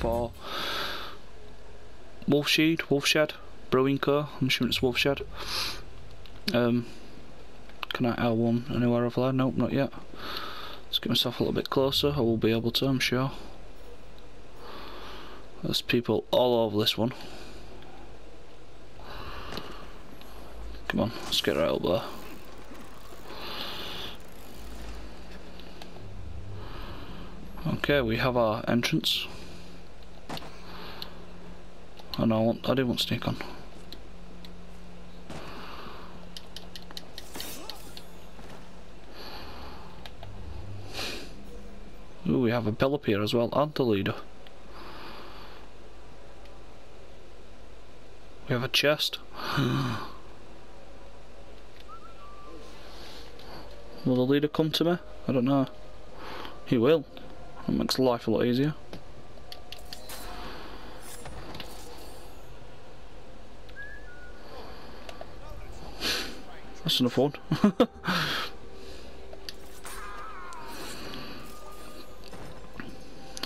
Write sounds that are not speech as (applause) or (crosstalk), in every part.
For Wolfshead, Wolfshead, Brewing Co. I'm assuming it's Wolfshead. Um, can I L1 anywhere over there? Nope, not yet. Let's get myself a little bit closer. I will be able to, I'm sure. There's people all over this one. Come on, let's get right up there. Okay, we have our entrance. No, I, want, I do want sneak on. Ooh, we have a bill up here as well, and the leader. We have a chest. (gasps) will the leader come to me? I don't know. He will. It makes life a lot easier. (laughs) That's enough (laughs) fun.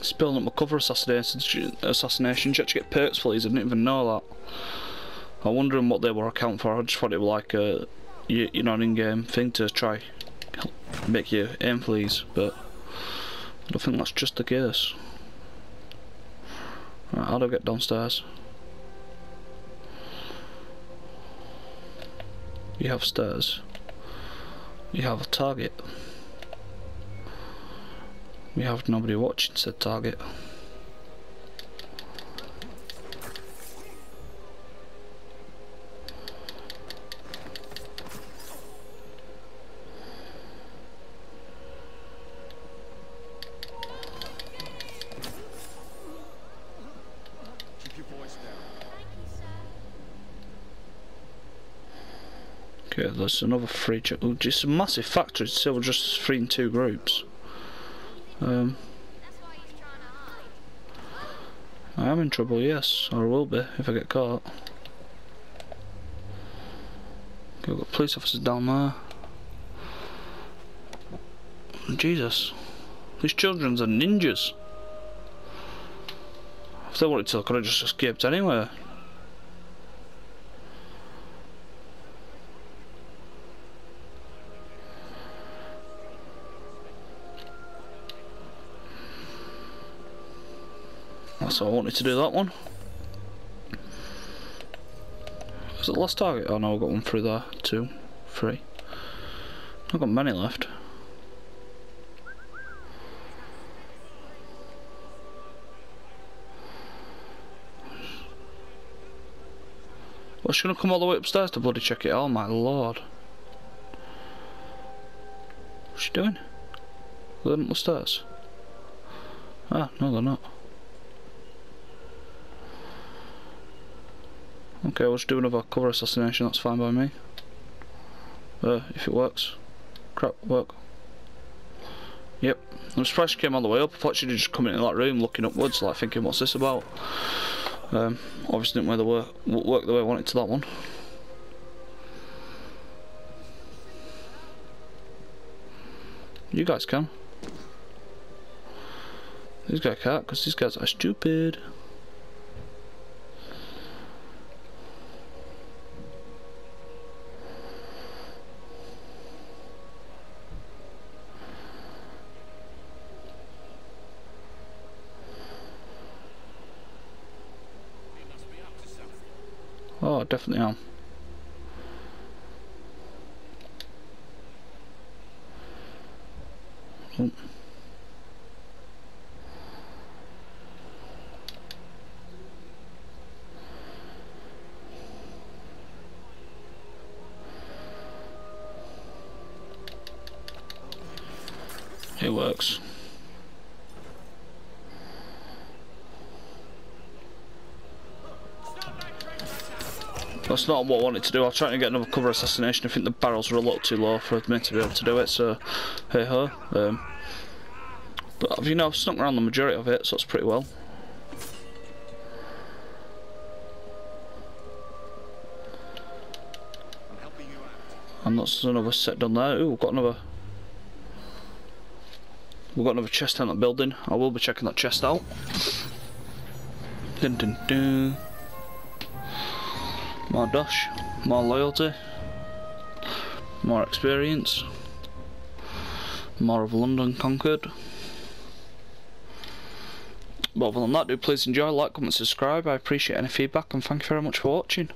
Spilling up my cover assassination, assassination to get perks for these, I didn't even know that. I'm wondering what they were account for, I just thought it was like a, you, you know, an in-game thing to try make you aim for these, but I don't think that's just the case. Right, how do I get downstairs? You have stairs. You have a target. We have nobody watching said target. Okay, there's another free. Oh, just a massive factory, It's still just three and two groups. Um, I am in trouble, yes, or I will be if I get caught. Okay, we've got police officers down there. Jesus, these children's are ninjas. If they wanted to, I could have just escaped anywhere. So I wanted to do that one. Is it the last target? Oh no, I've got one through there. Two, three. I've got many left. Well, she gonna come all the way upstairs to bloody check it. Oh my lord. What's she doing? They're up the stairs. Ah, no they're not. Okay, we'll just do another cover assassination, that's fine by me. Uh, if it works. Crap, work. Yep. I'm surprised she came all the way up. I thought she'd just come into that room looking upwards, like thinking, what's this about? Um, obviously didn't work, work the way I wanted to that one. You guys can. These guys can't, because these guys are stupid. Oh, definitely am. It works. That's not what I wanted to do. I was trying to get another cover assassination. I think the barrels were a lot too low for me to be able to do it, so hey ho. Um, but you know, I've snuck around the majority of it, so it's pretty well. And that's another set done there. Ooh, we've got another we've got another chest in that building. I will be checking that chest out. Dun dun dun. More dash, more loyalty, more experience, more of London conquered. But other than that, do please enjoy, like, comment, subscribe. I appreciate any feedback and thank you very much for watching.